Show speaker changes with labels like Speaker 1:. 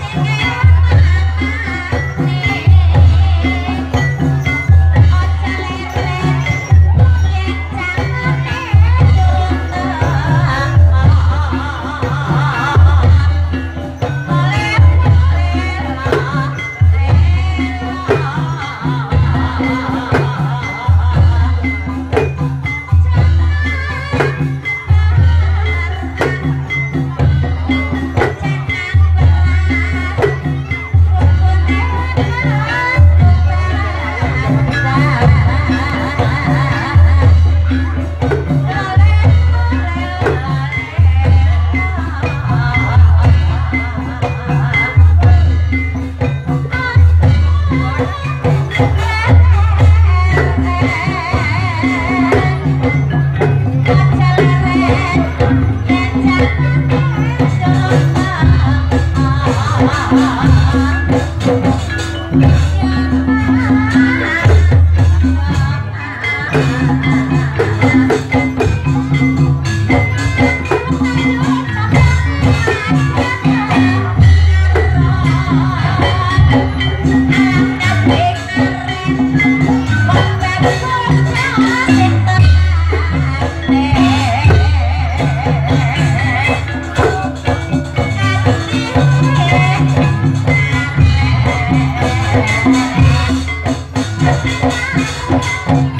Speaker 1: Yeah. Música